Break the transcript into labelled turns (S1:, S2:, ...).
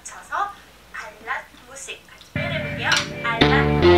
S1: 맞춰서 알랏 무식 같이 해볼게요. 알랏